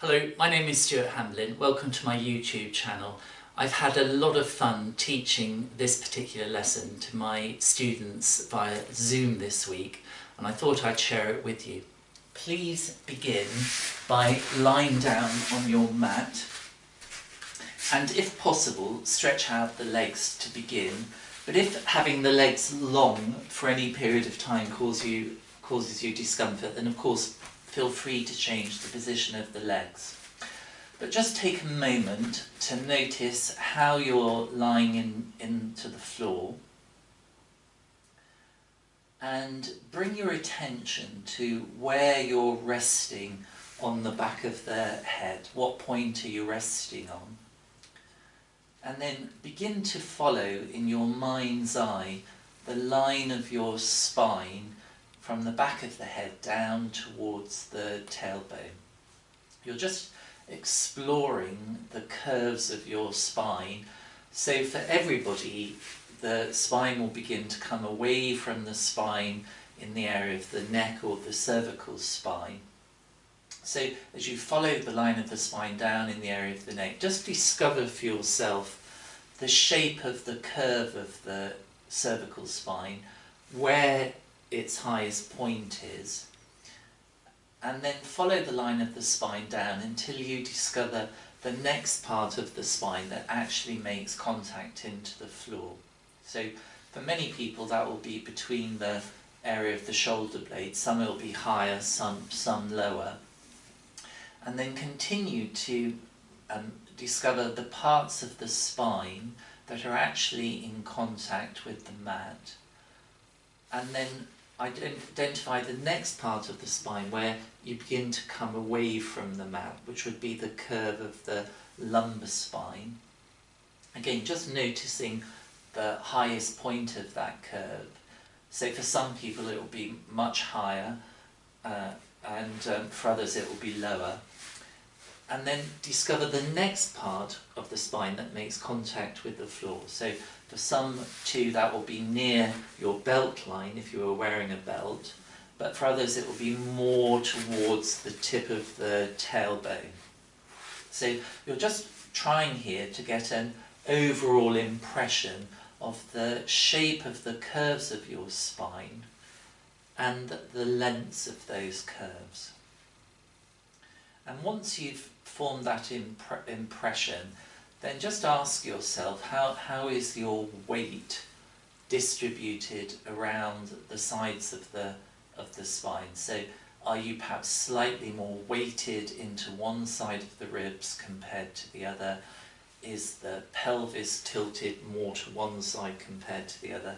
Hello, my name is Stewart Hamblin. Welcome to my YouTube channel. I've had a lot of fun teaching this particular lesson to my students via Zoom this week and I thought I'd share it with you. Please begin by lying down on your mat and if possible stretch out the legs to begin but if having the legs long for any period of time causes you, causes you discomfort then of course feel free to change the position of the legs. But just take a moment to notice how you're lying in, into the floor and bring your attention to where you're resting on the back of the head. What point are you resting on? And then begin to follow in your mind's eye the line of your spine from the back of the head down towards the tailbone. You're just exploring the curves of your spine. So for everybody, the spine will begin to come away from the spine in the area of the neck or the cervical spine. So as you follow the line of the spine down in the area of the neck, just discover for yourself the shape of the curve of the cervical spine, where its highest point is and then follow the line of the spine down until you discover the next part of the spine that actually makes contact into the floor. So for many people that will be between the area of the shoulder blade, some will be higher, some, some lower. And then continue to um, discover the parts of the spine that are actually in contact with the mat. And then identify the next part of the spine where you begin to come away from the mat, which would be the curve of the lumbar spine. Again, just noticing the highest point of that curve. So for some people it will be much higher, uh, and um, for others it will be lower. And then discover the next part of the spine that makes contact with the floor. So for some too, that will be near your belt line if you were wearing a belt, but for others it will be more towards the tip of the tailbone. So you're just trying here to get an overall impression of the shape of the curves of your spine and the lengths of those curves. And once you've formed that impre impression, then just ask yourself how, how is your weight distributed around the sides of the, of the spine? So are you perhaps slightly more weighted into one side of the ribs compared to the other? Is the pelvis tilted more to one side compared to the other?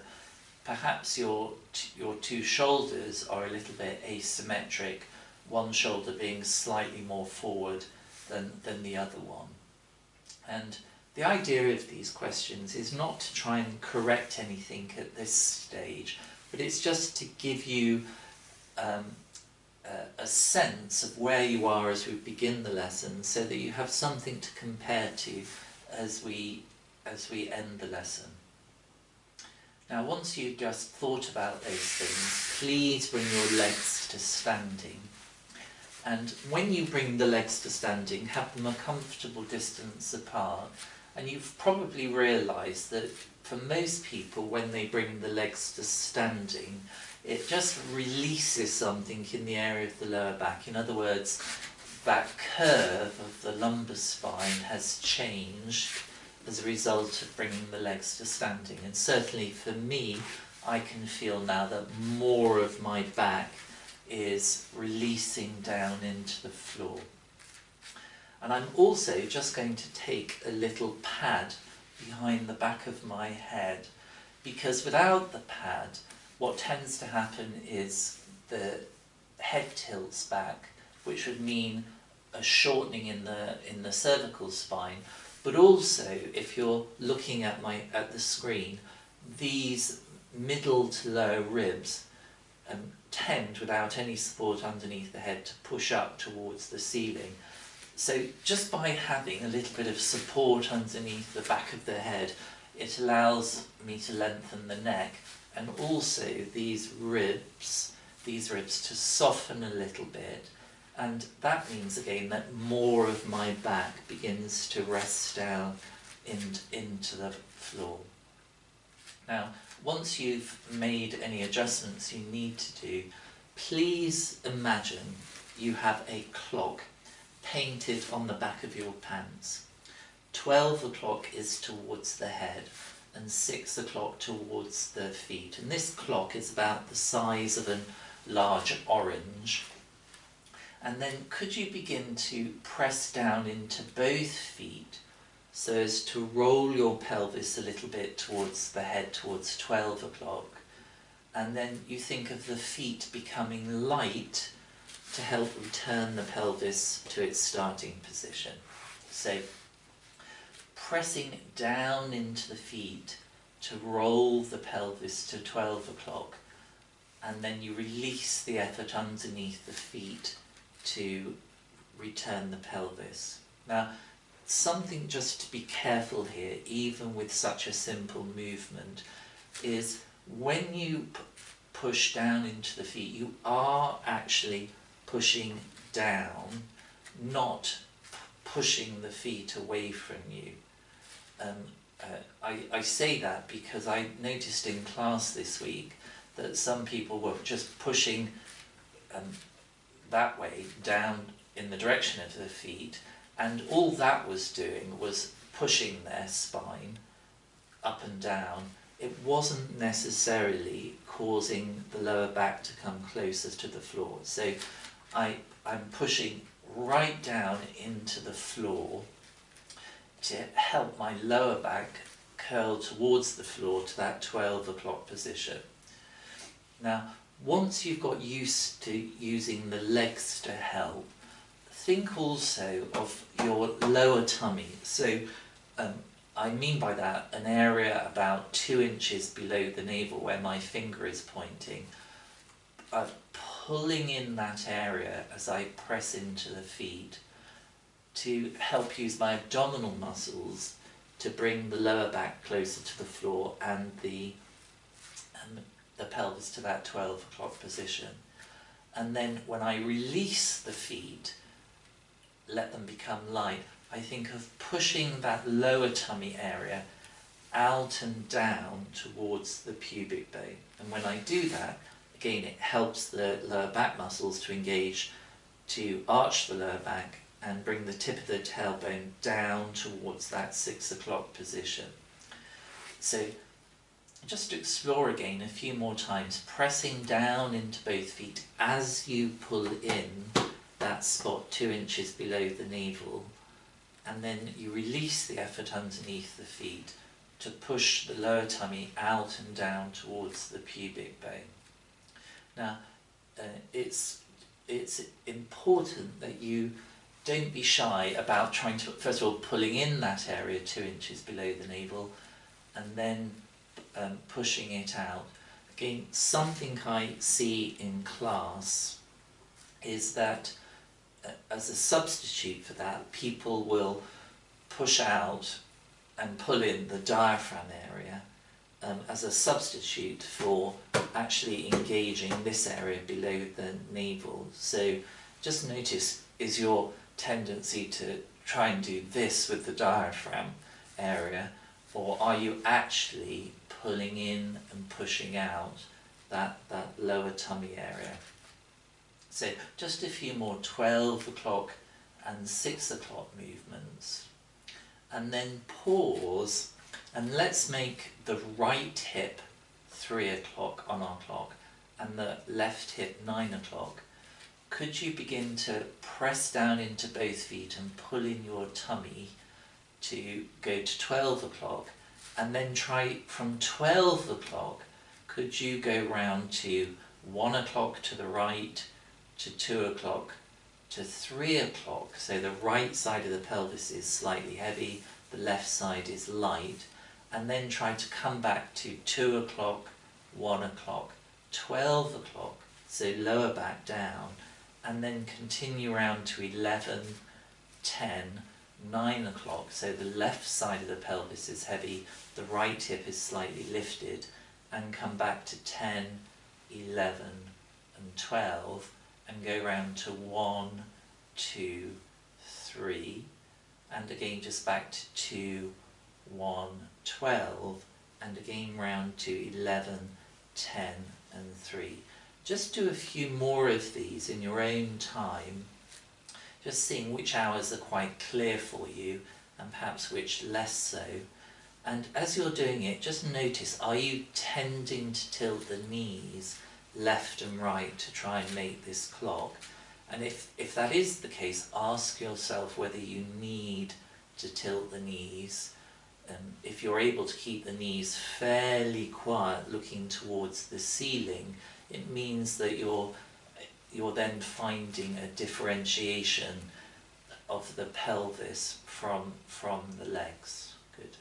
Perhaps your, your two shoulders are a little bit asymmetric, one shoulder being slightly more forward than, than the other one. And the idea of these questions is not to try and correct anything at this stage, but it's just to give you um, a, a sense of where you are as we begin the lesson so that you have something to compare to as we, as we end the lesson. Now once you've just thought about those things, please bring your legs to standing and when you bring the legs to standing, have them a comfortable distance apart. And you've probably realised that for most people, when they bring the legs to standing, it just releases something in the area of the lower back. In other words, that curve of the lumbar spine has changed as a result of bringing the legs to standing. And certainly for me, I can feel now that more of my back is releasing down into the floor. And I'm also just going to take a little pad behind the back of my head because without the pad what tends to happen is the head tilts back which would mean a shortening in the in the cervical spine but also if you're looking at my at the screen these middle to lower ribs um, tend, without any support underneath the head, to push up towards the ceiling. So just by having a little bit of support underneath the back of the head, it allows me to lengthen the neck and also these ribs, these ribs to soften a little bit And that means again that more of my back begins to rest down in, into the floor. Now, once you've made any adjustments you need to do, please imagine you have a clock painted on the back of your pants. 12 o'clock is towards the head and 6 o'clock towards the feet. And this clock is about the size of a large orange. And then could you begin to press down into both feet so as to roll your pelvis a little bit towards the head, towards 12 o'clock. And then you think of the feet becoming light to help return the pelvis to its starting position. So pressing down into the feet to roll the pelvis to 12 o'clock and then you release the effort underneath the feet to return the pelvis. Now, something just to be careful here, even with such a simple movement, is when you push down into the feet, you are actually pushing down, not pushing the feet away from you. Um, uh, I, I say that because I noticed in class this week that some people were just pushing um, that way down in the direction of the feet and all that was doing was pushing their spine up and down. It wasn't necessarily causing the lower back to come closer to the floor. So I, I'm pushing right down into the floor to help my lower back curl towards the floor to that 12 o'clock position. Now, once you've got used to using the legs to help, think also of your lower tummy. So um, I mean by that an area about two inches below the navel where my finger is pointing. I'm pulling in that area as I press into the feet to help use my abdominal muscles to bring the lower back closer to the floor and the, um, the pelvis to that 12 o'clock position. And then when I release the feet, let them become light, I think of pushing that lower tummy area out and down towards the pubic bone. And when I do that, again, it helps the lower back muscles to engage to arch the lower back and bring the tip of the tailbone down towards that six o'clock position. So just explore again a few more times, pressing down into both feet as you pull in that spot two inches below the navel and then you release the effort underneath the feet to push the lower tummy out and down towards the pubic bone. Now, uh, it's, it's important that you don't be shy about trying to, first of all, pulling in that area two inches below the navel and then um, pushing it out. Again, something I see in class is that as a substitute for that, people will push out and pull in the diaphragm area um, as a substitute for actually engaging this area below the navel. So just notice is your tendency to try and do this with the diaphragm area or are you actually pulling in and pushing out that, that lower tummy area? So just a few more 12 o'clock and 6 o'clock movements. And then pause and let's make the right hip 3 o'clock on our clock and the left hip 9 o'clock. Could you begin to press down into both feet and pull in your tummy to go to 12 o'clock and then try from 12 o'clock could you go round to 1 o'clock to the right to 2 o'clock to 3 o'clock, so the right side of the pelvis is slightly heavy, the left side is light, and then try to come back to 2 o'clock, 1 o'clock, 12 o'clock, so lower back down, and then continue around to 11, 10, 9 o'clock, so the left side of the pelvis is heavy, the right hip is slightly lifted, and come back to 10, 11, and 12, and go round to 1, two, three, and again just back to two, one, twelve, and again round to 11, 10, and 3. Just do a few more of these in your own time, just seeing which hours are quite clear for you and perhaps which less so. And as you're doing it, just notice, are you tending to tilt the knees left and right to try and make this clock? And if, if that is the case, ask yourself whether you need to tilt the knees. Um, if you're able to keep the knees fairly quiet, looking towards the ceiling, it means that you're, you're then finding a differentiation of the pelvis from, from the legs. Good.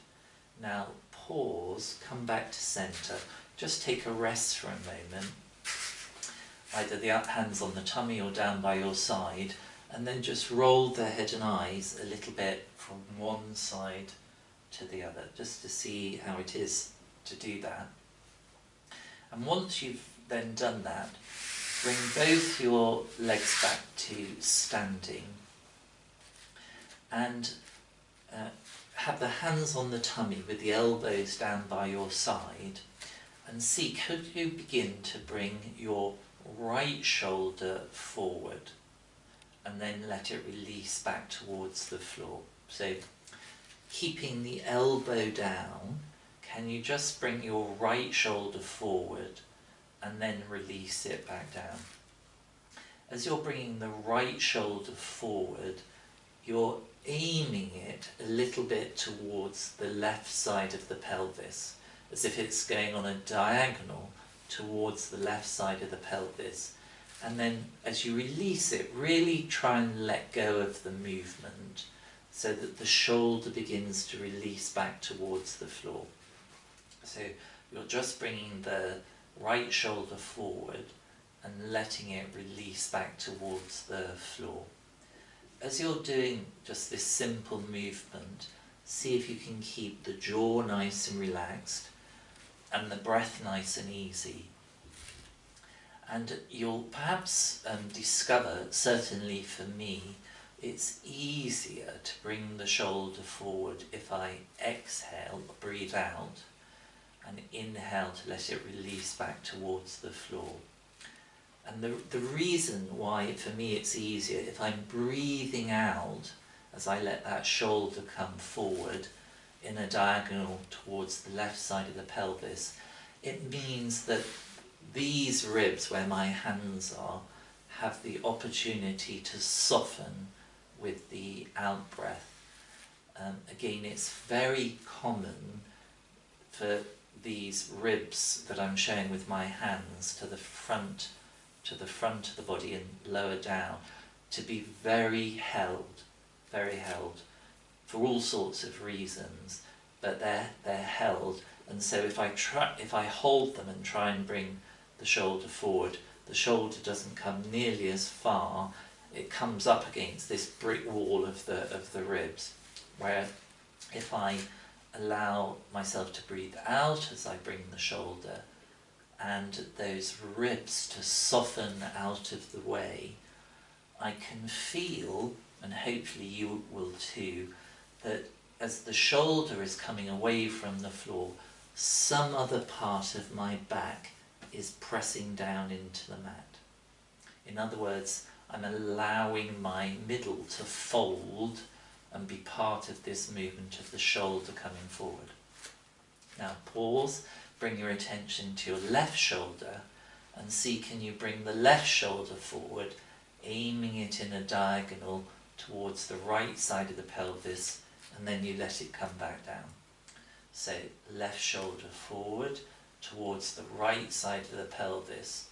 Now pause, come back to centre, just take a rest for a moment, either the hands on the tummy or down by your side, and then just roll the head and eyes a little bit from one side to the other, just to see how it is to do that. And once you've then done that, bring both your legs back to standing and uh, have the hands on the tummy with the elbows down by your side and see could you begin to bring your right shoulder forward and then let it release back towards the floor. So keeping the elbow down, can you just bring your right shoulder forward and then release it back down? As you're bringing the right shoulder forward, you're aiming it a little bit towards the left side of the pelvis, as if it's going on a diagonal towards the left side of the pelvis. And then as you release it, really try and let go of the movement so that the shoulder begins to release back towards the floor. So you're just bringing the right shoulder forward and letting it release back towards the floor as you're doing just this simple movement, see if you can keep the jaw nice and relaxed and the breath nice and easy. And you'll perhaps um, discover, certainly for me, it's easier to bring the shoulder forward if I exhale, breathe out, and inhale to let it release back towards the floor. And the, the reason why, for me, it's easier, if I'm breathing out as I let that shoulder come forward in a diagonal towards the left side of the pelvis, it means that these ribs where my hands are have the opportunity to soften with the out breath. Um, again, it's very common for these ribs that I'm showing with my hands to the front to the front of the body and lower down to be very held, very held for all sorts of reasons, but they're, they're held. And so if I try, if I hold them and try and bring the shoulder forward, the shoulder doesn't come nearly as far. It comes up against this brick wall of the, of the ribs. Where if I allow myself to breathe out as I bring the shoulder and those ribs to soften out of the way, I can feel, and hopefully you will too, that as the shoulder is coming away from the floor, some other part of my back is pressing down into the mat. In other words, I'm allowing my middle to fold and be part of this movement of the shoulder coming forward. Now pause bring your attention to your left shoulder and see can you bring the left shoulder forward, aiming it in a diagonal towards the right side of the pelvis and then you let it come back down. So left shoulder forward towards the right side of the pelvis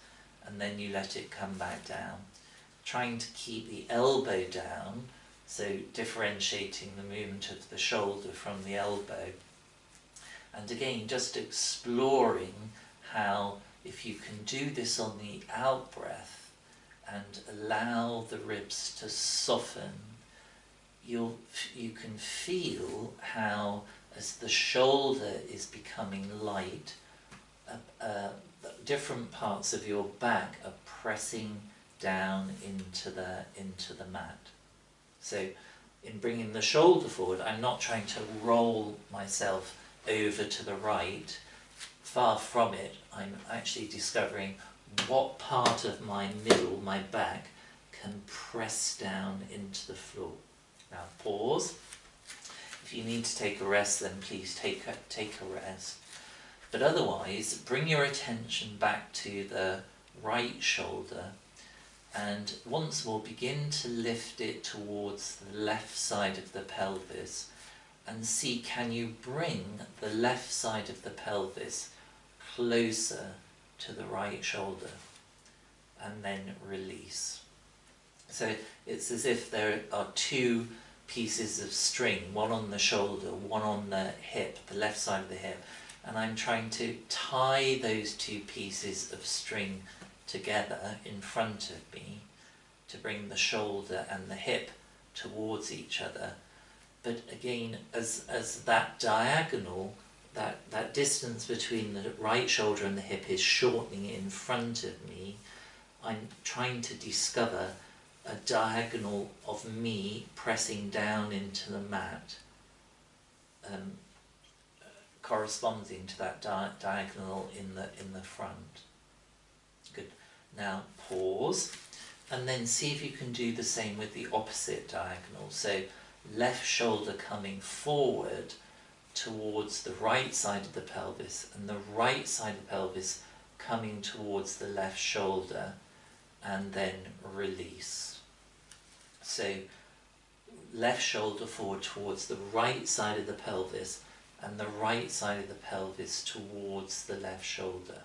and then you let it come back down. Trying to keep the elbow down, so differentiating the movement of the shoulder from the elbow and again, just exploring how if you can do this on the out breath and allow the ribs to soften, you'll, you can feel how as the shoulder is becoming light, uh, uh, different parts of your back are pressing down into the, into the mat. So in bringing the shoulder forward, I'm not trying to roll myself over to the right. Far from it, I'm actually discovering what part of my middle, my back, can press down into the floor. Now pause. If you need to take a rest, then please take a, take a rest. But otherwise, bring your attention back to the right shoulder and once more begin to lift it towards the left side of the pelvis and see can you bring the left side of the pelvis closer to the right shoulder and then release. So it's as if there are two pieces of string, one on the shoulder, one on the hip, the left side of the hip, and I'm trying to tie those two pieces of string together in front of me to bring the shoulder and the hip towards each other. But again, as, as that diagonal, that, that distance between the right shoulder and the hip is shortening in front of me, I'm trying to discover a diagonal of me pressing down into the mat, um, corresponding to that di diagonal in the in the front. Good. Now pause, and then see if you can do the same with the opposite diagonal. So left shoulder coming forward towards the right side of the pelvis, and the right side of the pelvis coming towards the left shoulder, and then release. So left shoulder forward towards the right side of the pelvis and the right side of the pelvis towards the left shoulder.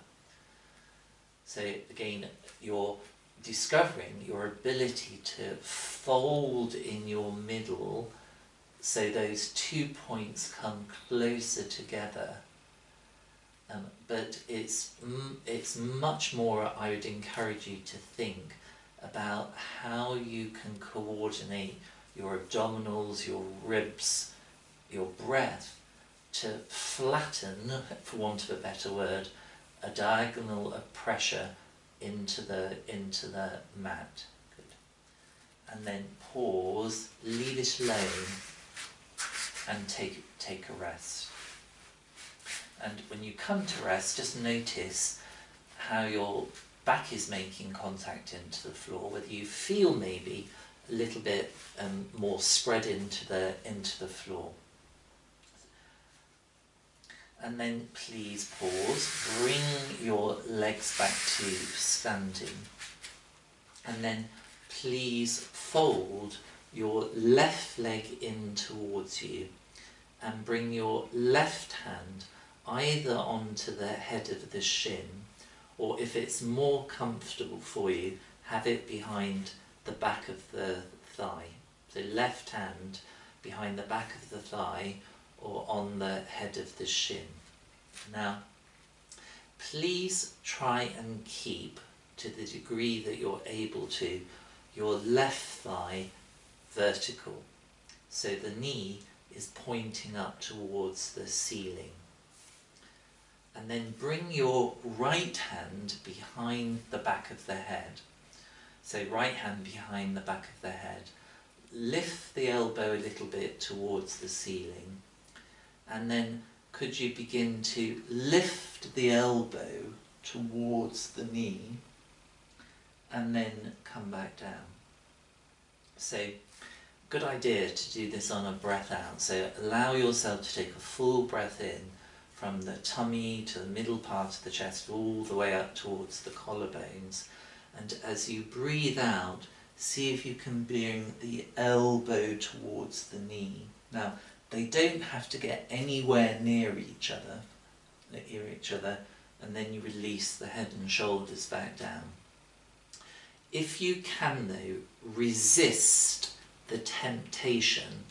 So again, you're discovering your ability to fold in your middle so those two points come closer together. Um, but it's, it's much more, I would encourage you to think about how you can coordinate your abdominals, your ribs, your breath to flatten, for want of a better word, a diagonal of pressure into the into the mat. Good. And then pause, leave it alone, and take take a rest. And when you come to rest, just notice how your back is making contact into the floor, whether you feel maybe a little bit um, more spread into the, into the floor. And then please pause, bring your legs back to standing. And then please fold your left leg in towards you and bring your left hand either onto the head of the shin or if it's more comfortable for you, have it behind the back of the thigh. So left hand behind the back of the thigh or on the head of the shin. Now, please try and keep, to the degree that you're able to, your left thigh vertical. So the knee is pointing up towards the ceiling and then bring your right hand behind the back of the head. So right hand behind the back of the head. Lift the elbow a little bit towards the ceiling and then could you begin to lift the elbow towards the knee and then come back down. So good idea to do this on a breath out. So allow yourself to take a full breath in from the tummy to the middle part of the chest all the way up towards the collarbones and as you breathe out see if you can bring the elbow towards the knee. Now they don't have to get anywhere near each other, near each other and then you release the head and shoulders back down. If you can though resist the temptation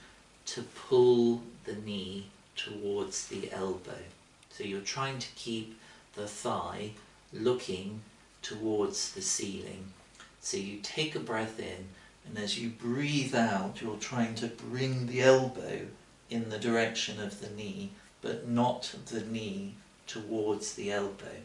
to pull the knee towards the elbow. So you're trying to keep the thigh looking towards the ceiling. So you take a breath in and as you breathe out you're trying to bring the elbow in the direction of the knee but not the knee towards the elbow.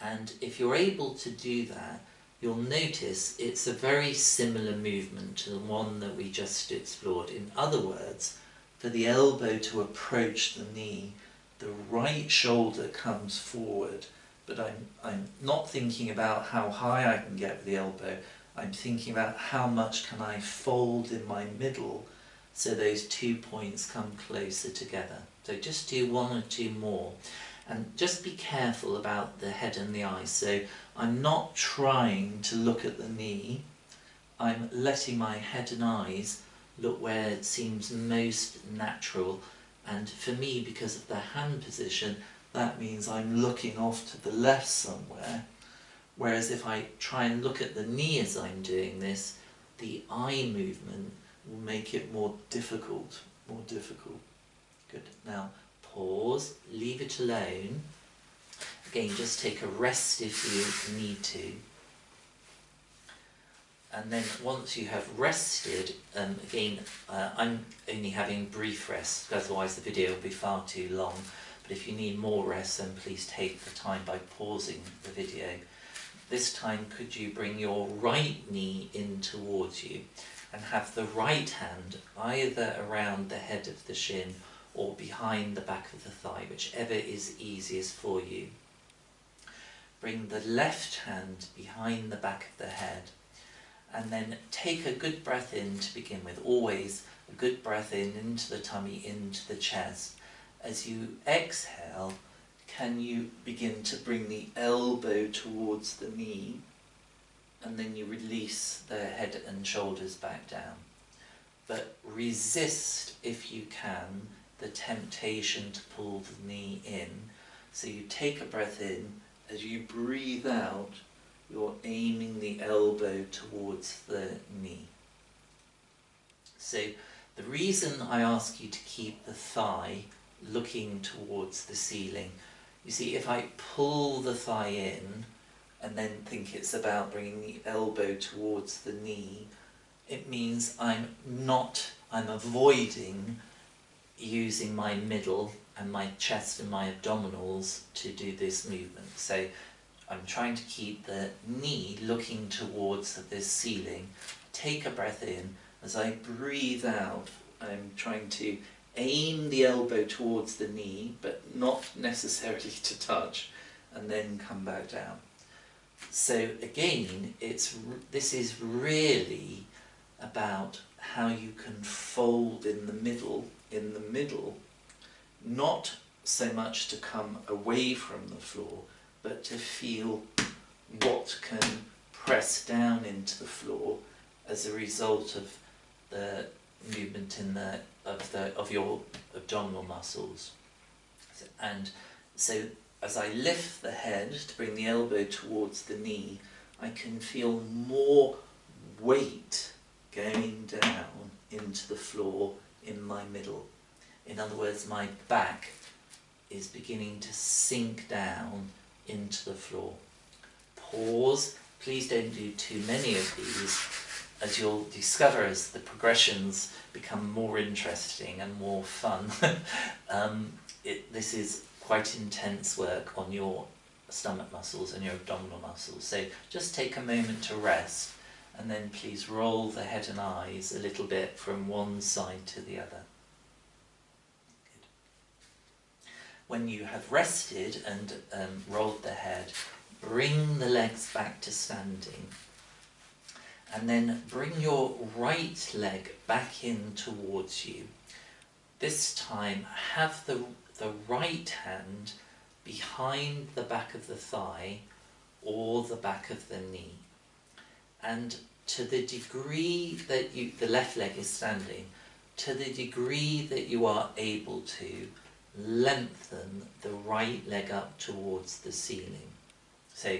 And if you're able to do that, you'll notice it's a very similar movement to the one that we just explored. In other words, for the elbow to approach the knee, the right shoulder comes forward, but I'm, I'm not thinking about how high I can get with the elbow, I'm thinking about how much can I fold in my middle so those two points come closer together. So just do one or two more. And just be careful about the head and the eyes. So I'm not trying to look at the knee. I'm letting my head and eyes look where it seems most natural. And for me, because of the hand position, that means I'm looking off to the left somewhere. Whereas if I try and look at the knee as I'm doing this, the eye movement will make it more difficult, more difficult. Good. Now, pause, leave it alone. Again, just take a rest if you need to. And then once you have rested, um, again, uh, I'm only having brief rest, otherwise the video will be far too long. But if you need more rest, then please take the time by pausing the video. This time, could you bring your right knee in towards you and have the right hand either around the head of the shin or behind the back of the thigh, whichever is easiest for you. Bring the left hand behind the back of the head and then take a good breath in to begin with. Always a good breath in into the tummy, into the chest. As you exhale, can you begin to bring the elbow towards the knee and then you release the head and shoulders back down. But resist, if you can, the temptation to pull the knee in. So you take a breath in, as you breathe out, you're aiming the elbow towards the knee. So the reason I ask you to keep the thigh looking towards the ceiling, you see if I pull the thigh in and then think it's about bringing the elbow towards the knee, it means I'm not, I'm avoiding using my middle and my chest and my abdominals to do this movement. So I'm trying to keep the knee looking towards this ceiling. Take a breath in. As I breathe out, I'm trying to aim the elbow towards the knee, but not necessarily to touch, and then come back down. So again, it's this is really about how you can fold in the middle in the middle, not so much to come away from the floor, but to feel what can press down into the floor as a result of the movement in the of the of your abdominal muscles. And so as I lift the head to bring the elbow towards the knee, I can feel more weight going down into the floor in my middle. In other words, my back is beginning to sink down into the floor. Pause. Please don't do too many of these as you'll discover as the progressions become more interesting and more fun. um, it, this is quite intense work on your stomach muscles and your abdominal muscles. So just take a moment to rest and then please roll the head and eyes a little bit from one side to the other. When you have rested and um, rolled the head, bring the legs back to standing. And then bring your right leg back in towards you. This time, have the, the right hand behind the back of the thigh or the back of the knee. And to the degree that you, the left leg is standing, to the degree that you are able to, lengthen the right leg up towards the ceiling. So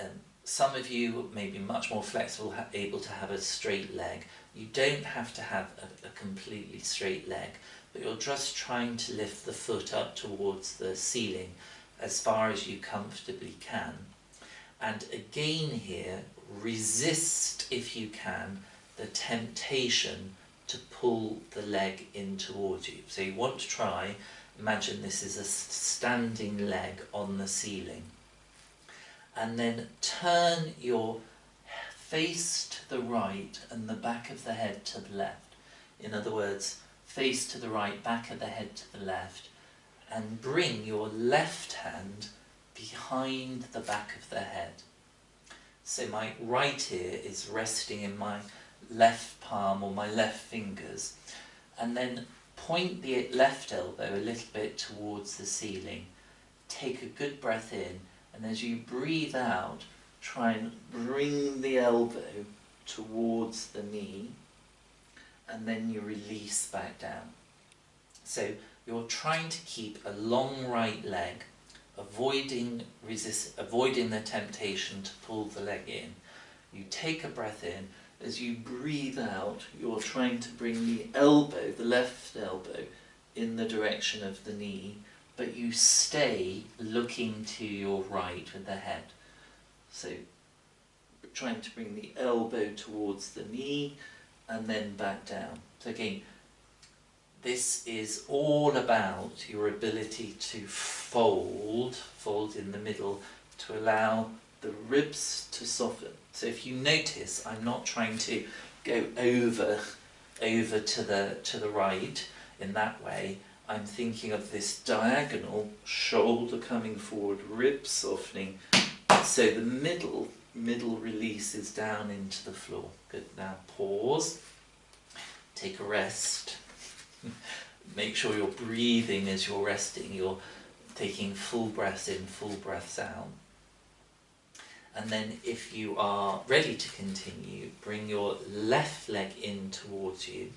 um, some of you may be much more flexible, able to have a straight leg. You don't have to have a, a completely straight leg, but you're just trying to lift the foot up towards the ceiling as far as you comfortably can. And again here, resist, if you can, the temptation to pull the leg in towards you. So you want to try Imagine this is a standing leg on the ceiling. And then turn your face to the right and the back of the head to the left. In other words, face to the right, back of the head to the left, and bring your left hand behind the back of the head. So my right ear is resting in my left palm or my left fingers, and then point the left elbow a little bit towards the ceiling. Take a good breath in, and as you breathe out, try and bring the elbow towards the knee, and then you release back down. So you're trying to keep a long right leg, avoiding resist, avoiding the temptation to pull the leg in. You take a breath in, as you breathe out, you're trying to bring the elbow, the left elbow, in the direction of the knee, but you stay looking to your right with the head. So, trying to bring the elbow towards the knee and then back down. So again, this is all about your ability to fold, fold in the middle, to allow the ribs to soften. So if you notice, I'm not trying to go over, over to the, to the right in that way. I'm thinking of this diagonal, shoulder coming forward, rib softening. So the middle, middle releases down into the floor. Good, now pause, take a rest. Make sure you're breathing as you're resting. You're taking full breaths in, full breaths out. And then if you are ready to continue, bring your left leg in towards you.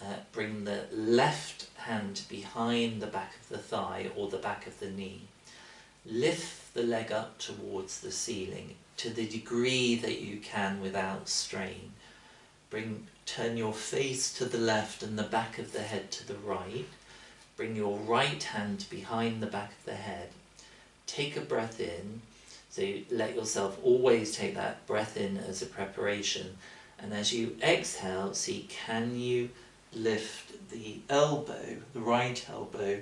Uh, bring the left hand behind the back of the thigh or the back of the knee. Lift the leg up towards the ceiling to the degree that you can without strain. Bring, turn your face to the left and the back of the head to the right. Bring your right hand behind the back of the head. Take a breath in so you let yourself always take that breath in as a preparation. And as you exhale, see can you lift the elbow, the right elbow,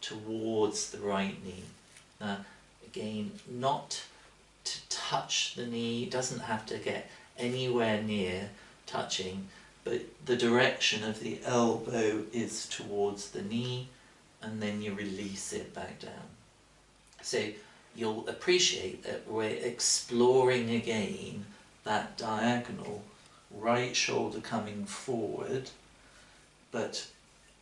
towards the right knee. Now, again, not to touch the knee, doesn't have to get anywhere near touching, but the direction of the elbow is towards the knee, and then you release it back down. So you'll appreciate that we're exploring again that diagonal, right shoulder coming forward, but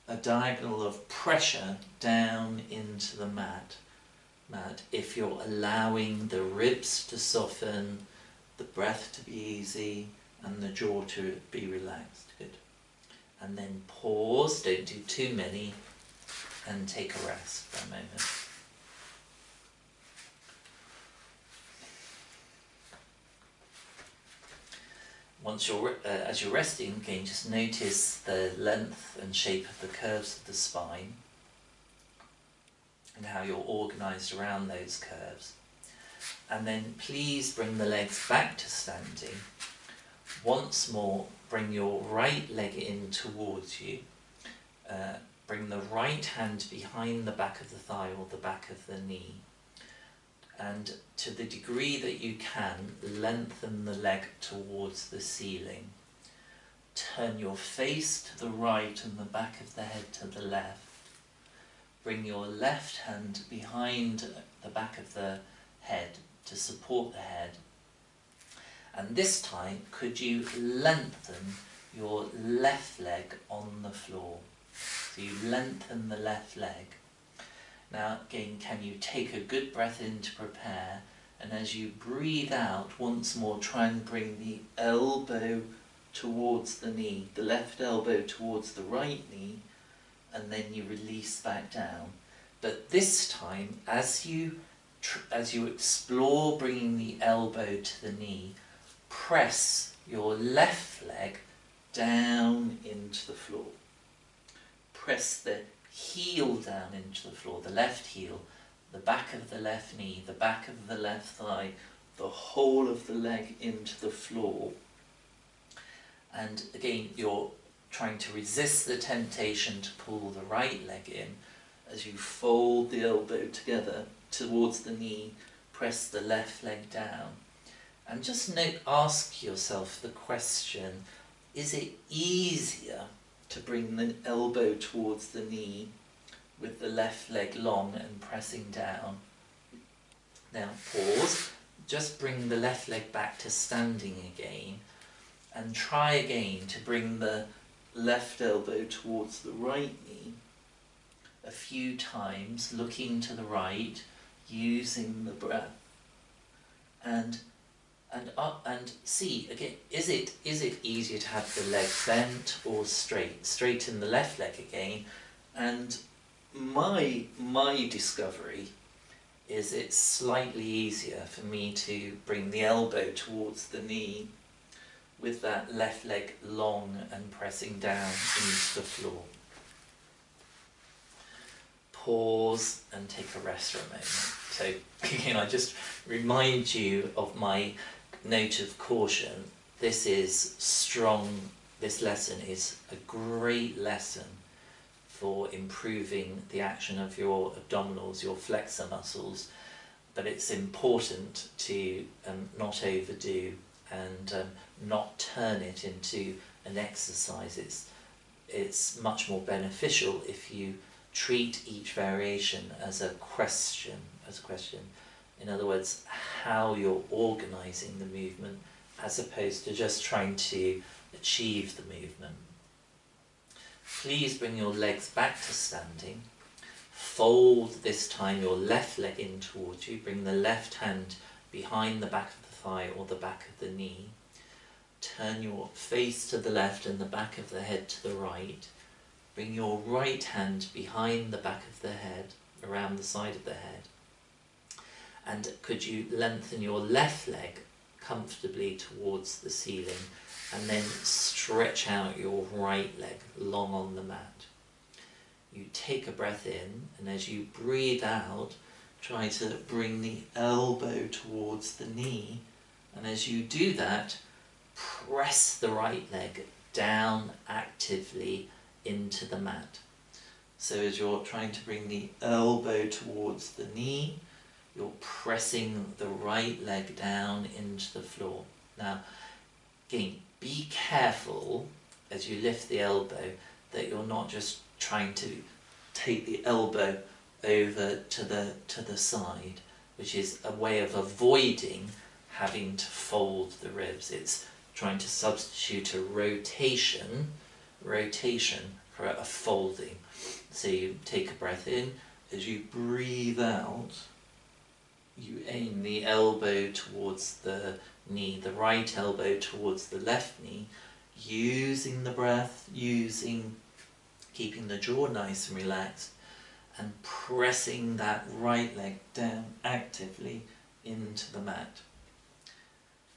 a diagonal of pressure down into the mat. mat. If you're allowing the ribs to soften, the breath to be easy, and the jaw to be relaxed. Good. And then pause, don't do too many, and take a rest for a moment. Once you're, uh, as you're resting, again, just notice the length and shape of the curves of the spine and how you're organised around those curves. And then please bring the legs back to standing. Once more, bring your right leg in towards you. Uh, bring the right hand behind the back of the thigh or the back of the knee and to the degree that you can, lengthen the leg towards the ceiling. Turn your face to the right and the back of the head to the left. Bring your left hand behind the back of the head to support the head. And this time, could you lengthen your left leg on the floor? So you lengthen the left leg now again, can you take a good breath in to prepare and as you breathe out once more try and bring the elbow towards the knee, the left elbow towards the right knee and then you release back down. But this time as you as you explore bringing the elbow to the knee, press your left leg down into the floor. Press the heel down into the floor, the left heel, the back of the left knee, the back of the left thigh, the whole of the leg into the floor. And again, you're trying to resist the temptation to pull the right leg in as you fold the elbow together towards the knee, press the left leg down. And just note, ask yourself the question, is it easier to bring the elbow towards the knee with the left leg long and pressing down? Now pause, just bring the left leg back to standing again and try again to bring the left elbow towards the right knee a few times, looking to the right, using the breath. And and up and see again is it is it easier to have the leg bent or straight straighten the left leg again and my my discovery is it's slightly easier for me to bring the elbow towards the knee with that left leg long and pressing down into the floor. Pause and take a rest for a moment. So again, I just remind you of my note of caution. This is strong, this lesson is a great lesson for improving the action of your abdominals, your flexor muscles, but it's important to um, not overdo and um, not turn it into an exercise. It's, it's much more beneficial if you treat each variation as a question, as a question. In other words, how you're organizing the movement as opposed to just trying to achieve the movement. Please bring your legs back to standing. Fold this time your left leg in towards you. Bring the left hand behind the back of the thigh or the back of the knee. Turn your face to the left and the back of the head to the right. Bring your right hand behind the back of the head, around the side of the head. And could you lengthen your left leg comfortably towards the ceiling and then stretch out your right leg long on the mat. You take a breath in and as you breathe out, try to bring the elbow towards the knee and as you do that, press the right leg down actively into the mat. So as you're trying to bring the elbow towards the knee, you're pressing the right leg down into the floor. Now, again, be careful as you lift the elbow that you're not just trying to take the elbow over to the to the side, which is a way of avoiding having to fold the ribs. It's trying to substitute a rotation, rotation for a folding. So you take a breath in, as you breathe out, you aim the elbow towards the knee, the right elbow towards the left knee, using the breath, using keeping the jaw nice and relaxed, and pressing that right leg down actively into the mat.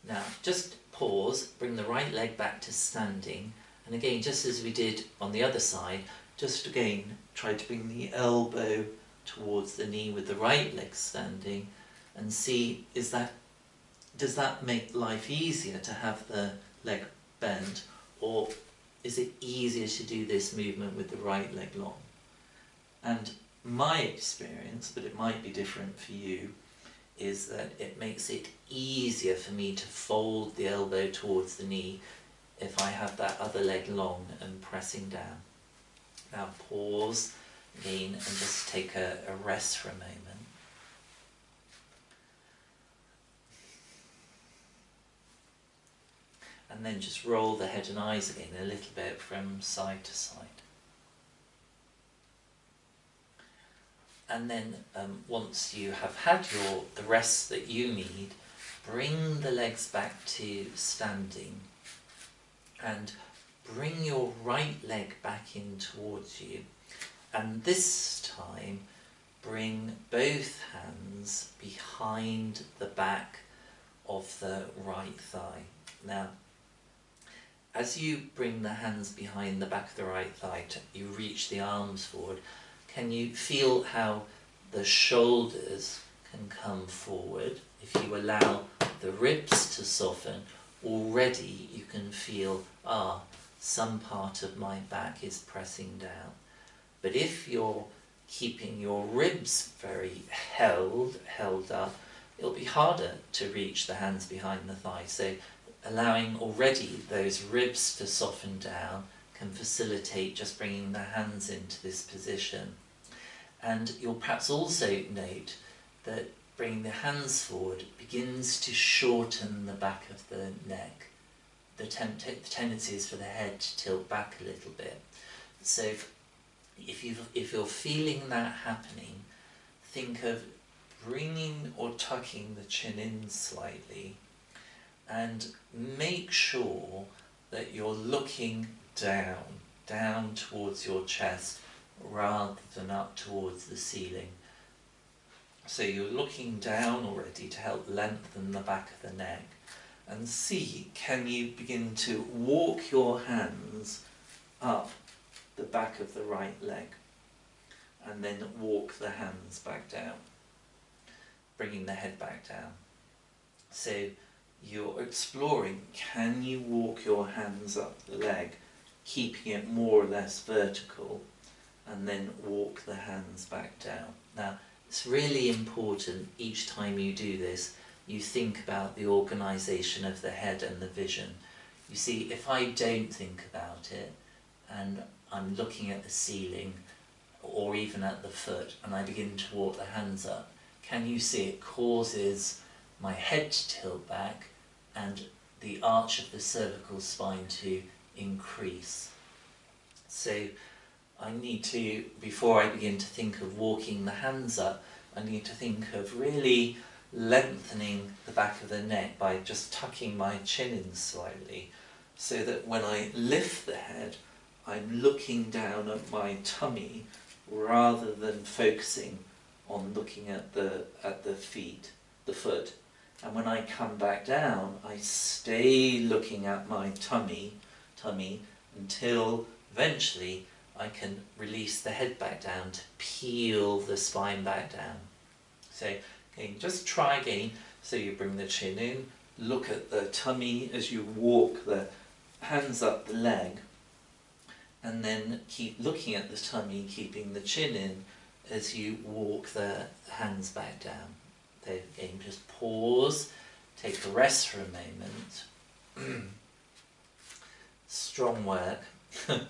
Now, just pause, bring the right leg back to standing, and again, just as we did on the other side, just again, try to bring the elbow towards the knee with the right leg standing, and see, is that, does that make life easier to have the leg bent, or is it easier to do this movement with the right leg long? And my experience, but it might be different for you, is that it makes it easier for me to fold the elbow towards the knee if I have that other leg long and pressing down. Now pause again and just take a, a rest for a moment. And then just roll the head and eyes again a little bit from side to side. and then um, once you have had your the rest that you need, bring the legs back to standing and bring your right leg back in towards you and this time bring both hands behind the back of the right thigh. Now as you bring the hands behind the back of the right thigh, you reach the arms forward, can you feel how the shoulders can come forward? If you allow the ribs to soften, already you can feel, ah, some part of my back is pressing down. But if you're keeping your ribs very held, held up, it'll be harder to reach the hands behind the thigh. So allowing already those ribs to soften down can facilitate just bringing the hands into this position. And you'll perhaps also note that bringing the hands forward begins to shorten the back of the neck. The, temp- the tendency is for the head to tilt back a little bit. So if, if, you if you're feeling that happening, think of bringing or tucking the chin in slightly and make sure that you're looking down, down towards your chest rather than up towards the ceiling. So you're looking down already to help lengthen the back of the neck and see can you begin to walk your hands up the back of the right leg and then walk the hands back down, bringing the head back down. So you're exploring can you walk your hands up the leg, keeping it more or less vertical, and then walk the hands back down. Now, it's really important each time you do this, you think about the organisation of the head and the vision. You see, if I don't think about it, and I'm looking at the ceiling, or even at the foot, and I begin to walk the hands up, can you see it causes my head to tilt back and the arch of the cervical spine to increase. So I need to, before I begin to think of walking the hands up, I need to think of really lengthening the back of the neck by just tucking my chin in slightly so that when I lift the head, I'm looking down at my tummy rather than focusing on looking at the, at the feet, the foot. And when I come back down, I stay looking at my tummy, tummy until eventually I can release the head back down to peel the spine back down. So again, just try again. So you bring the chin in, look at the tummy as you walk the hands up the leg, and then keep looking at the tummy, keeping the chin in as you walk the hands back down. So again, just pause, take a rest for a moment. Strong work. to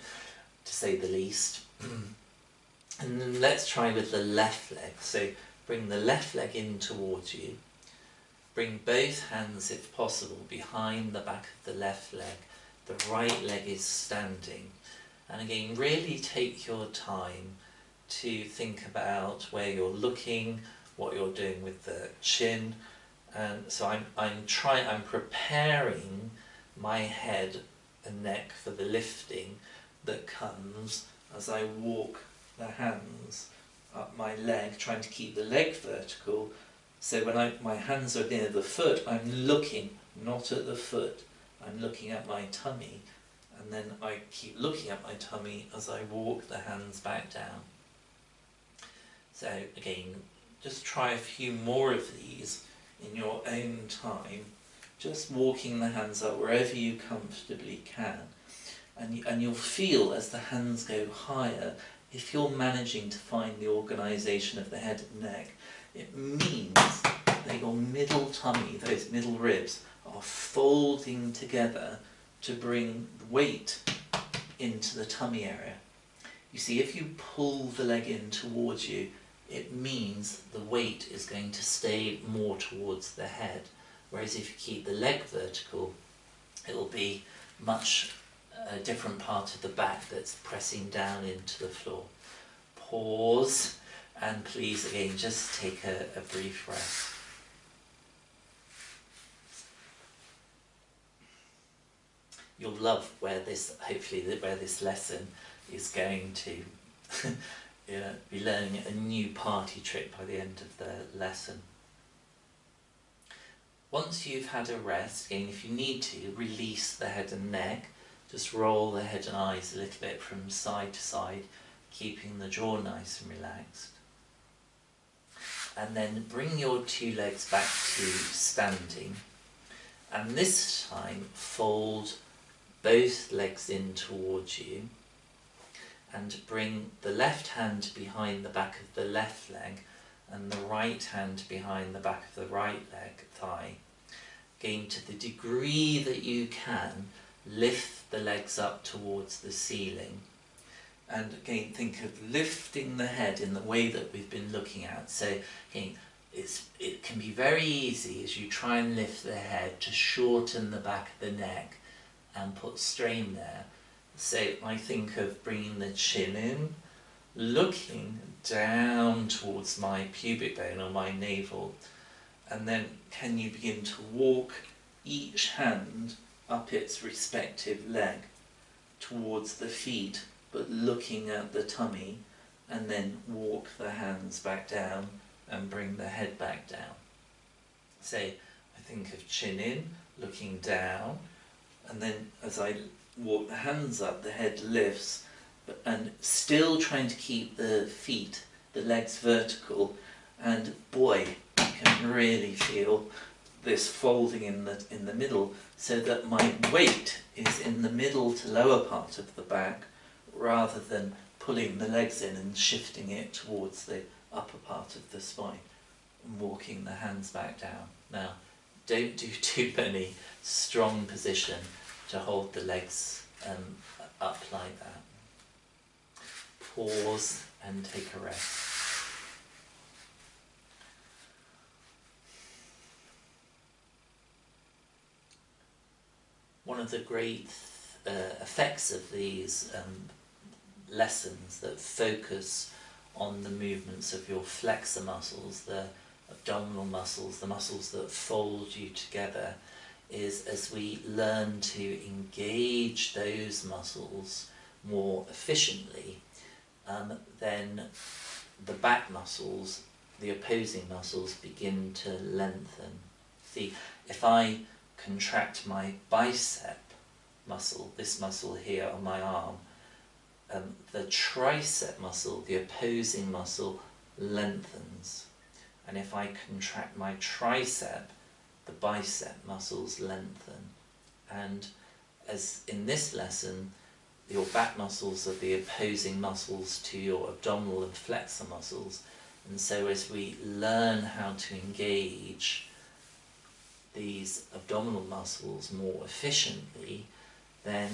say the least. and then let's try with the left leg. So bring the left leg in towards you. Bring both hands, if possible, behind the back of the left leg. The right leg is standing. And again, really take your time to think about where you're looking, what you're doing with the chin. And so I'm, I'm trying, I'm preparing my head and neck for the lifting that comes as I walk the hands up my leg, trying to keep the leg vertical. So when I, my hands are near the foot, I'm looking not at the foot, I'm looking at my tummy. And then I keep looking at my tummy as I walk the hands back down. So again, just try a few more of these in your own time, just walking the hands up wherever you comfortably can and, you, and you'll feel as the hands go higher, if you're managing to find the organisation of the head and neck, it means that your middle tummy, those middle ribs, are folding together to bring weight into the tummy area. You see, if you pull the leg in towards you, it means the weight is going to stay more towards the head. Whereas if you keep the leg vertical, it will be much a different part of the back that's pressing down into the floor. Pause and please again just take a, a brief breath. You'll love where this, hopefully, where this lesson is going to. yeah, be learning a new party trick by the end of the lesson. Once you've had a rest, again, if you need to, release the head and neck just roll the head and eyes a little bit from side to side, keeping the jaw nice and relaxed. And then bring your two legs back to standing. And this time fold both legs in towards you and bring the left hand behind the back of the left leg and the right hand behind the back of the right leg, thigh. Again, to the degree that you can, lift the legs up towards the ceiling. And again, think of lifting the head in the way that we've been looking at. So, again, it's, it can be very easy as you try and lift the head to shorten the back of the neck and put strain there. So I think of bringing the chin in, looking down towards my pubic bone or my navel, and then can you begin to walk each hand up its respective leg towards the feet, but looking at the tummy, and then walk the hands back down and bring the head back down. Say, I think of chin in, looking down, and then as I walk the hands up, the head lifts, but, and still trying to keep the feet, the legs vertical, and boy, you can really feel this folding in the, in the middle so that my weight is in the middle to lower part of the back rather than pulling the legs in and shifting it towards the upper part of the spine and walking the hands back down. Now, don't do too many strong position to hold the legs um, up like that. Pause and take a rest. One of the great uh, effects of these um, lessons that focus on the movements of your flexor muscles, the abdominal muscles, the muscles that fold you together, is as we learn to engage those muscles more efficiently, um, then the back muscles, the opposing muscles, begin to lengthen. See, if I contract my bicep muscle, this muscle here on my arm, um, the tricep muscle, the opposing muscle, lengthens. And if I contract my tricep, the bicep muscles lengthen. And as in this lesson, your back muscles are the opposing muscles to your abdominal and flexor muscles. And so as we learn how to engage these abdominal muscles more efficiently, then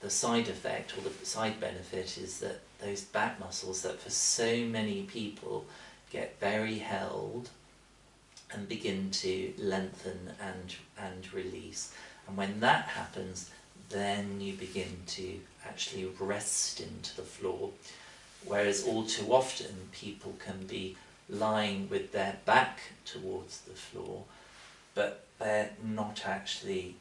the side effect or the side benefit is that those back muscles that for so many people get very held and begin to lengthen and, and release. And when that happens, then you begin to actually rest into the floor. Whereas all too often people can be lying with their back towards the floor, but they're not actually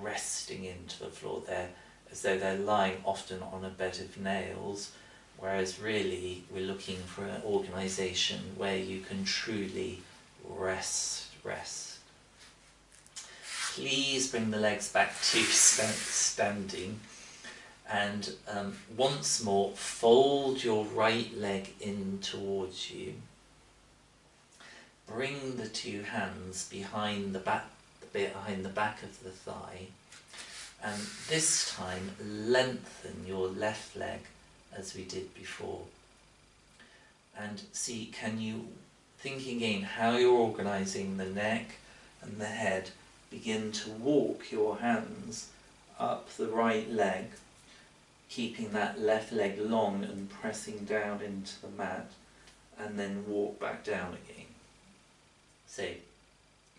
resting into the floor. They're as though they're lying often on a bed of nails, whereas really we're looking for an organisation where you can truly rest, rest. Please bring the legs back to standing and um, once more fold your right leg in towards you. Bring the two hands behind the back, behind the back of the thigh and this time lengthen your left leg as we did before. And see, can you, thinking again how you're organising the neck and the head, begin to walk your hands up the right leg, keeping that left leg long and pressing down into the mat, and then walk back down again. Say,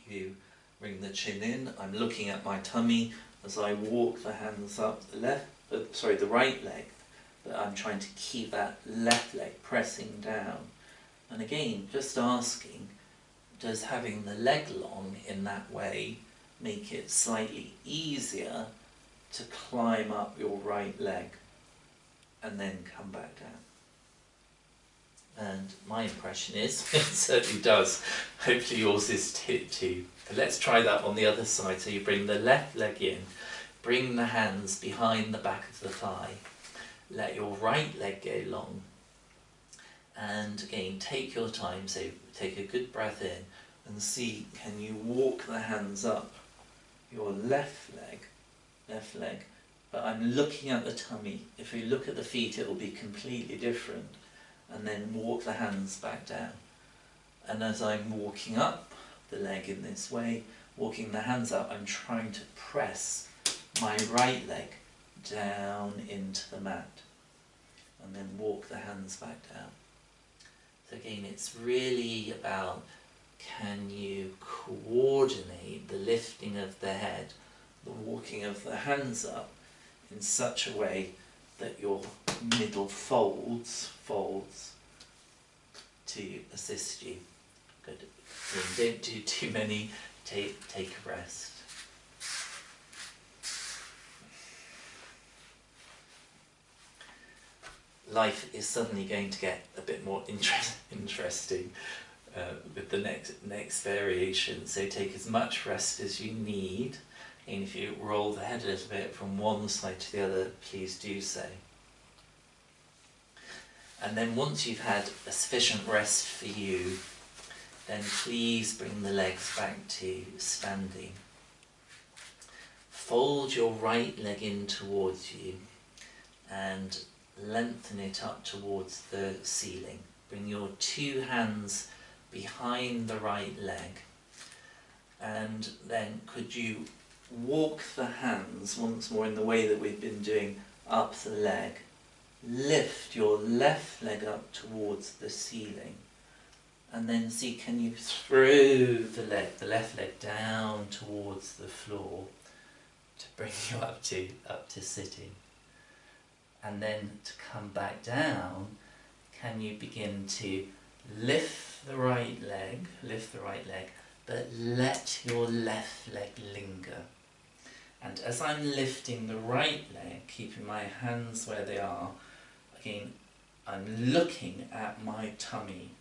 you bring the chin in, I'm looking at my tummy, as I walk the hands up the left, uh, sorry, the right leg, but I'm trying to keep that left leg pressing down. And again, just asking, does having the leg long in that way make it slightly easier to climb up your right leg and then come back down? And my impression is, it certainly does. Hopefully yours is too. But let's try that on the other side. So you bring the left leg in, bring the hands behind the back of the thigh, let your right leg go long, and again take your time, so take a good breath in and see can you walk the hands up? Your left leg, left leg, but I'm looking at the tummy. If you look at the feet it will be completely different. And then walk the hands back down. And as I'm walking up the leg in this way, walking the hands up, I'm trying to press my right leg down into the mat. And then walk the hands back down. It's really about can you coordinate the lifting of the head, the walking of the hands up in such a way that your middle folds, folds to assist you. Good. don't do too many, take, take a rest. Life is suddenly going to get a bit more inter- interesting uh, with the next next variation. So take as much rest as you need, and if you roll the head a little bit from one side to the other, please do so. And then once you've had a sufficient rest for you, then please bring the legs back to standing. Fold your right leg in towards you and lengthen it up towards the ceiling. Bring your two hands behind the right leg and then could you walk the hands once more in the way that we've been doing up the leg. Lift your left leg up towards the ceiling and then see can you throw the leg, the left leg down towards the floor to bring you up to up to sitting and then to come back down, can you begin to lift the right leg, lift the right leg, but let your left leg linger. And as I'm lifting the right leg, keeping my hands where they are, again, I'm looking at my tummy.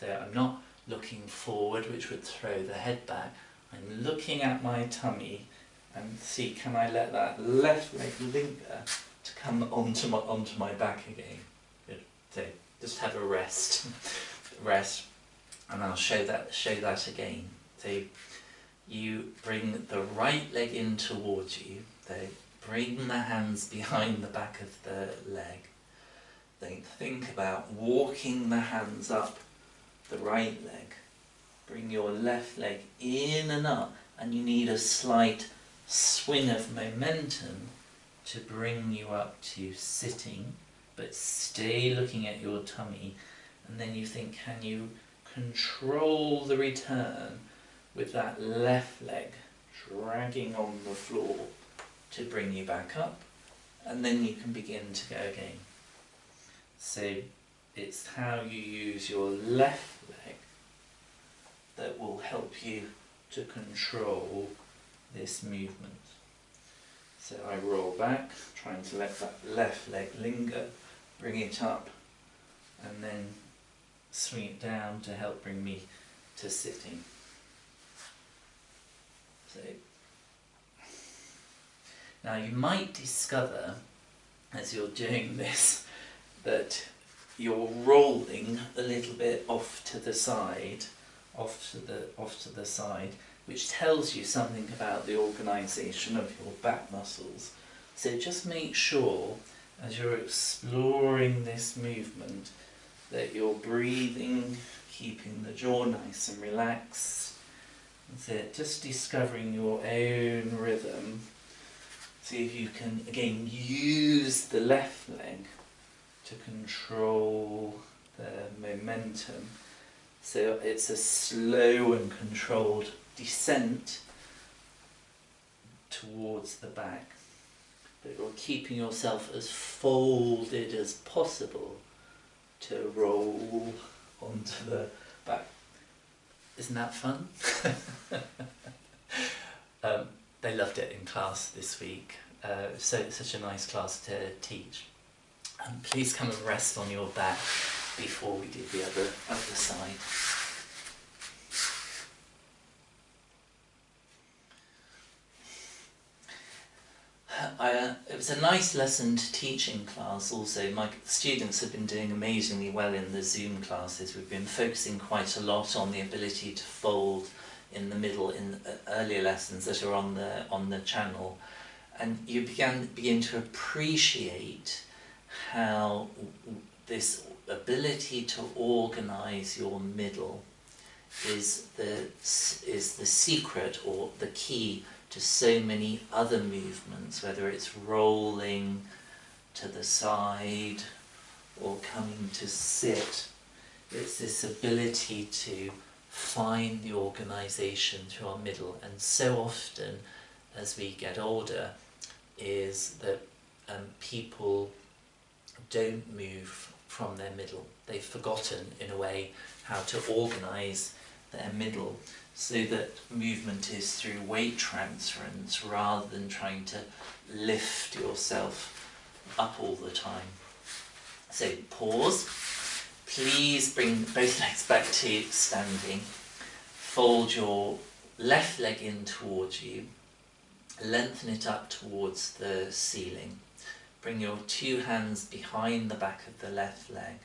So I'm not looking forward, which would throw the head back. I'm looking at my tummy and see, can I let that left leg linger to come onto my onto my back again. Just have a rest, rest, and I'll show that show that again. So you bring the right leg in towards you. So bring the hands behind the back of the leg. Then think about walking the hands up the right leg. Bring your left leg in and up, and you need a slight swing of momentum to bring you up to sitting, but stay looking at your tummy. And then you think, can you control the return with that left leg dragging on the floor to bring you back up? And then you can begin to go again. So it's how you use your left leg that will help you to control this movement. So I roll back, trying to let that left leg linger, bring it up, and then swing it down to help bring me to sitting. So now you might discover as you're doing this that you're rolling a little bit off to the side, off to the off to the side, which tells you something about the organisation of your back muscles. So just make sure as you're exploring this movement that you're breathing, keeping the jaw nice and relaxed. That's it, just discovering your own rhythm. See if you can again use the left leg to control the momentum. So it's a slow and controlled descent towards the back. But you're keeping yourself as folded as possible to roll onto the back. Isn't that fun? um, they loved it in class this week. Uh, so such a nice class to teach. Um, please come and rest on your back before we do the other other side. I, uh, it was a nice lesson to teach in class also. My students have been doing amazingly well in the Zoom classes. We've been focusing quite a lot on the ability to fold in the middle in uh, earlier lessons that are on the on the channel. And you began begin to appreciate how this ability to organize your middle is the, is the secret or the key to so many other movements, whether it's rolling to the side or coming to sit. It's this ability to find the organisation through our middle, and so often as we get older, is that um, people don't move from their middle. They've forgotten, in a way, how to organise their middle so that movement is through weight transference rather than trying to lift yourself up all the time. So pause. Please bring both legs back to standing. Fold your left leg in towards you. Lengthen it up towards the ceiling. Bring your two hands behind the back of the left leg.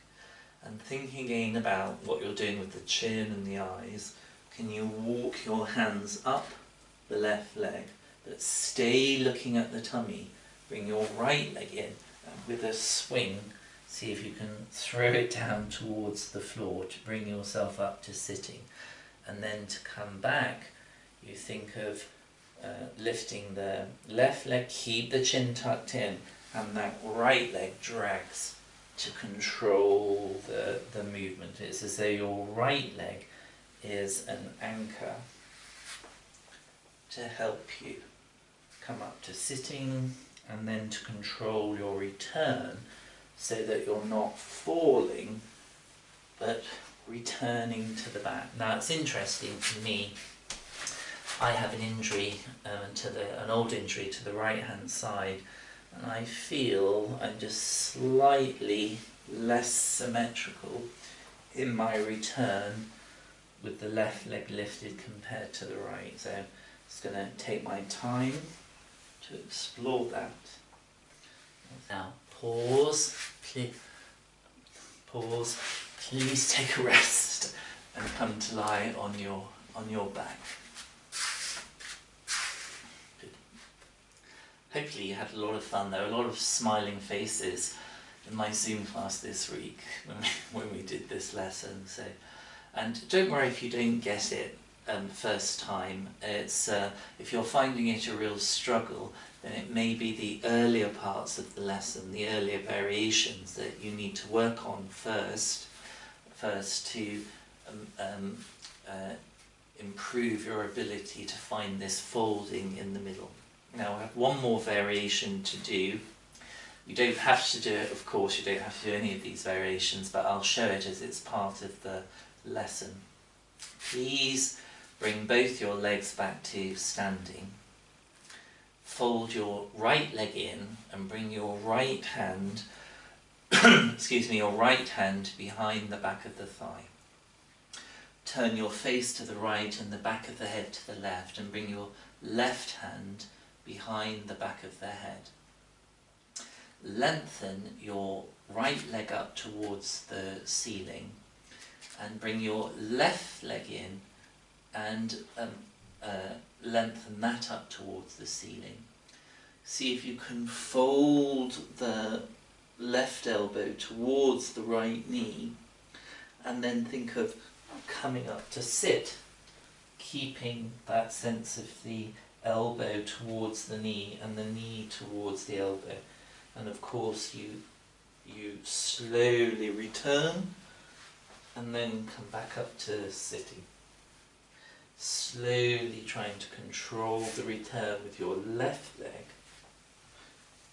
And thinking again about what you're doing with the chin and the eyes, can you walk your hands up the left leg, but stay looking at the tummy. Bring your right leg in, and with a swing, see if you can throw it down towards the floor to bring yourself up to sitting. And then to come back, you think of uh, lifting the left leg, keep the chin tucked in, and that right leg drags to control the, the movement. It's as though your right leg is an anchor to help you come up to sitting and then to control your return so that you're not falling but returning to the back. Now it's interesting to me, I have an injury um, to the, an old injury to the right hand side and I feel I'm just slightly less symmetrical in my return with the left leg lifted compared to the right. So I'm just going to take my time to explore that. Now pause, please, pause, please take a rest and come to lie on your, on your back. Good. Hopefully you had a lot of fun. There were a lot of smiling faces in my Zoom class this week when we, when we did this lesson. So. And don't worry if you don't get it um, first time. It's uh, if you're finding it a real struggle, then it may be the earlier parts of the lesson, the earlier variations that you need to work on first, first to um, um, uh, improve your ability to find this folding in the middle. Now I have one more variation to do. You don't have to do it, of course, you don't have to do any of these variations, but I'll show it as it's part of the lesson. Please bring both your legs back to standing. Fold your right leg in and bring your right hand, excuse me, your right hand behind the back of the thigh. Turn your face to the right and the back of the head to the left and bring your left hand behind the back of the head. Lengthen your right leg up towards the ceiling and bring your left leg in and um, uh, lengthen that up towards the ceiling. See if you can fold the left elbow towards the right knee and then think of coming up to sit, keeping that sense of the elbow towards the knee and the knee towards the elbow. And of course you, you slowly return and then come back up to sitting. Slowly trying to control the return with your left leg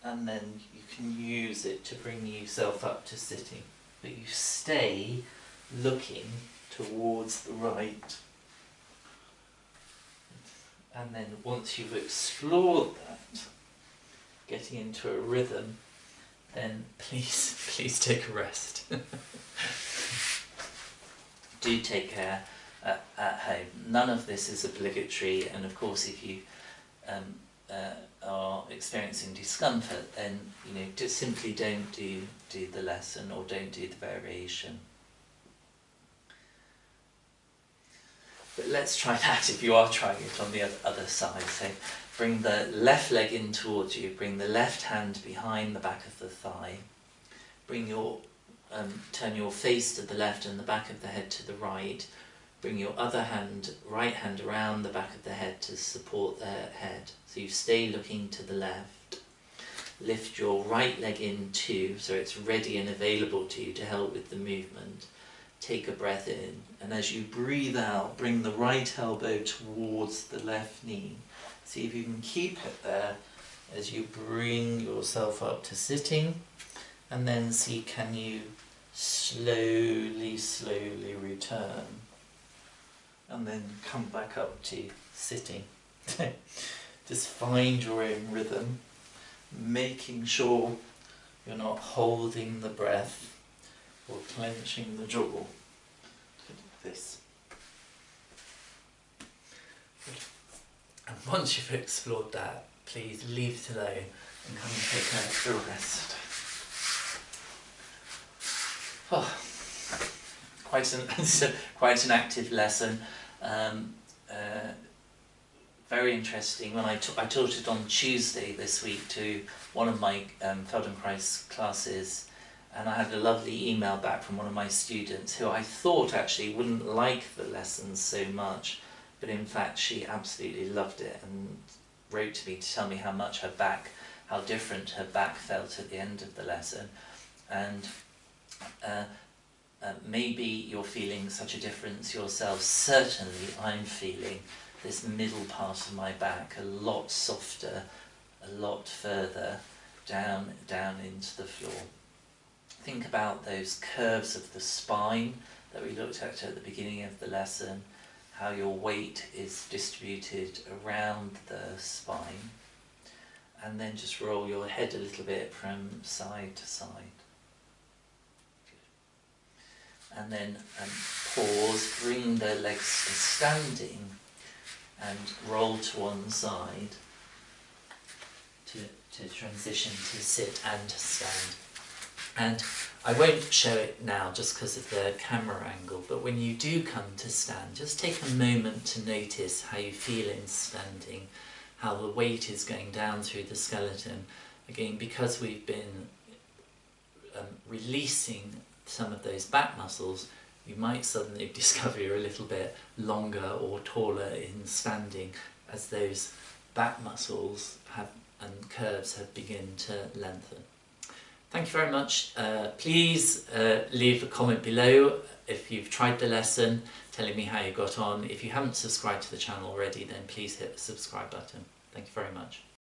and then you can use it to bring yourself up to sitting. But you stay looking towards the right. And then once you've explored that, getting into a rhythm, then please, please take a rest. do take care at, at home. None of this is obligatory, and of course, if you um, uh, are experiencing discomfort, then you know just simply don't do do the lesson or don't do the variation. But let's try that if you are trying it on the other side. So bring the left leg in towards you, bring the left hand behind the back of the thigh, bring your um, turn your face to the left and the back of the head to the right. Bring your other hand, right hand around the back of the head to support the head. So you stay looking to the left. Lift your right leg in too, so it's ready and available to you to help with the movement. Take a breath in, and as you breathe out, bring the right elbow towards the left knee. See if you can keep it there as you bring yourself up to sitting, and then see can you slowly, slowly return, and then come back up to sitting. Just find your own rhythm, making sure you're not holding the breath or clenching the jaw. This. And once you've explored that, please leave today and come and take a rest. Oh, quite an quite an active lesson. Um, uh, very interesting. When I, I taught it on Tuesday this week to one of my um, Feldenkrais classes, and I had a lovely email back from one of my students who I thought actually wouldn't like the lessons so much, but in fact she absolutely loved it and wrote to me to tell me how much her back, how different her back felt at the end of the lesson, and uh, uh, maybe you're feeling such a difference yourself. Certainly, I'm feeling this middle part of my back a lot softer, a lot further down, down into the floor. Think about those curves of the spine that we looked at at the beginning of the lesson, how your weight is distributed around the spine, and then just roll your head a little bit from side to side. And then um, pause, bring their legs to standing and roll to one side to, to transition to sit and stand. And I won't show it now just because of the camera angle, but when you do come to stand, just take a moment to notice how you feel in standing, how the weight is going down through the skeleton. Again, because we've been um, releasing some of those back muscles, you might suddenly discover you're a little bit longer or taller in standing as those back muscles have and curves have begun to lengthen. Thank you very much. Uh, please uh, leave a comment below if you've tried the lesson, telling me how you got on. If you haven't subscribed to the channel already, then please hit the subscribe button. Thank you very much.